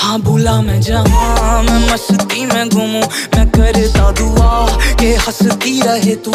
हाँ भूला मैं जहाँ, मैं मस्ती में घूमू मैं करता दुआ, के हंसती रहे तू।